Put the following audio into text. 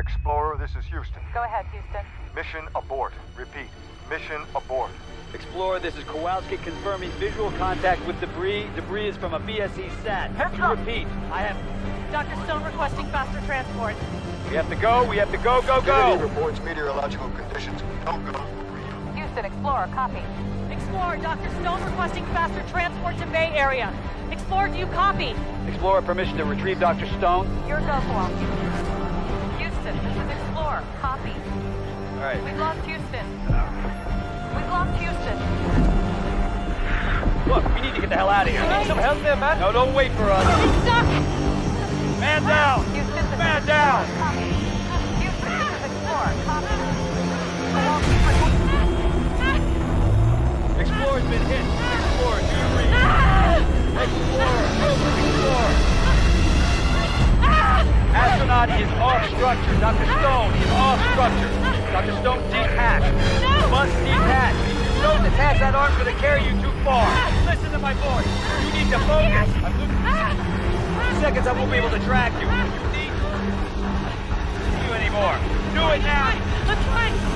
Explorer, this is Houston. Go ahead, Houston. Mission abort. Repeat. Mission abort. Explorer, this is Kowalski confirming visual contact with debris. Debris is from a BSE sat. Heads To repeat, I have... Dr. Stone requesting faster transport. We have to go, we have to go, go, Kennedy go! reports meteorological conditions. Go, go. Houston, Explorer, copy. Explorer, Dr. Stone requesting faster transport to Bay Area. Explorer, do you copy? Explorer, permission to retrieve Dr. Stone? Your go, Kowalski. Houston, this is Explorer, copy. All right. We've lost Houston. We've lost Houston. Look, we need to get the hell out of here. Need some help there, man? No, don't wait for us. It's stuck! Man down! Houston, this Man is down! Explorer, copy. Houston, this is Explorer, copy. Explorer's been hit. Astronaut is off structure. Dr. Stone is off structure. Dr. Stone, detach. You must detach. If you don't detach, that arm's gonna carry you too far. Listen to my voice. You need to focus. I'm losing seconds, I won't be able to drag you. You need to see you anymore. Do it now. I'm trying.